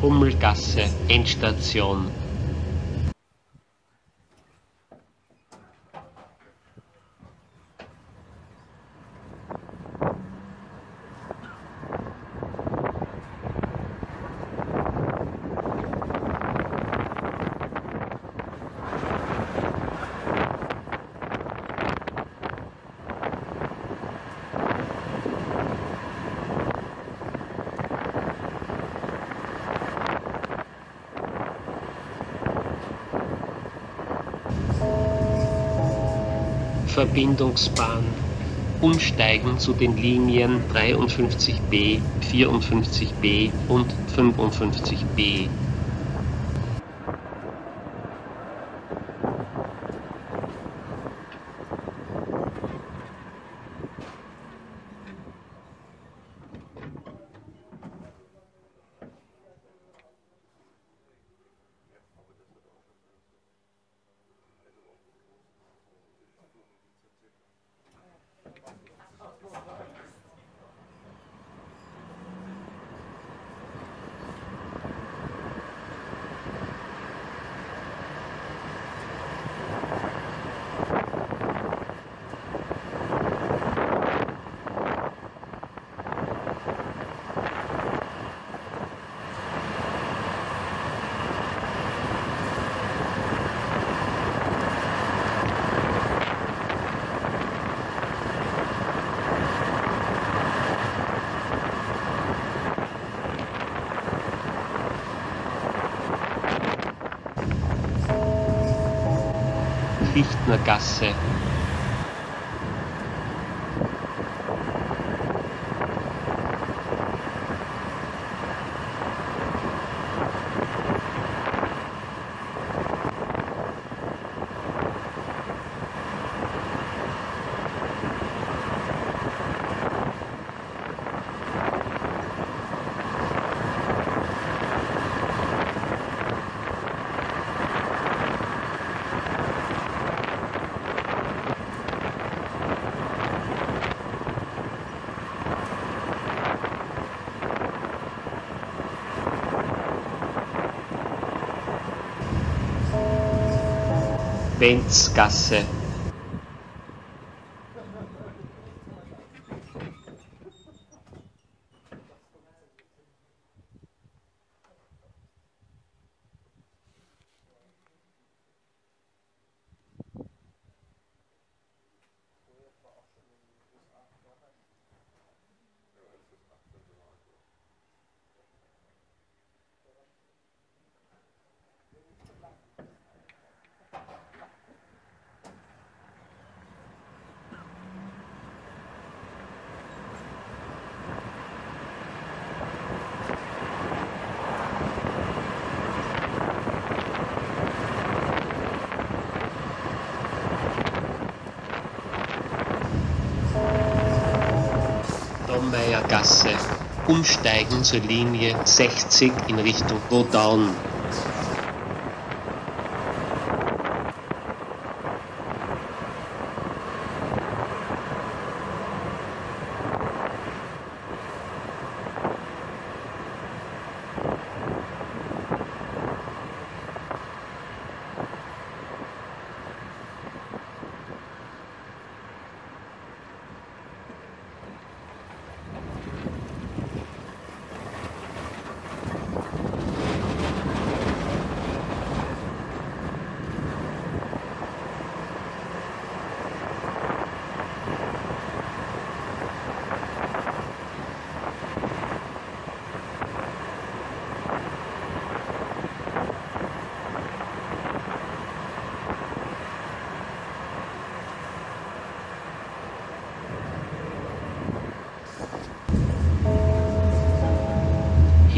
Hummelgasse, Endstation. Verbindungsbahn umsteigen zu den Linien 53b, 54b und 55b. Fichtner Gasse Benzgasse Dommeiergasse umsteigen zur Linie 60 in Richtung Godown.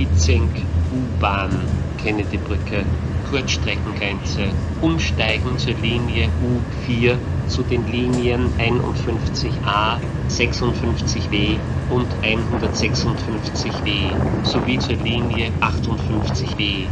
Hitzing, U-Bahn, Kennedy-Brücke, Kurzstreckengrenze, umsteigen zur Linie U4 zu den Linien 51a, 56w und 156w sowie zur Linie 58w.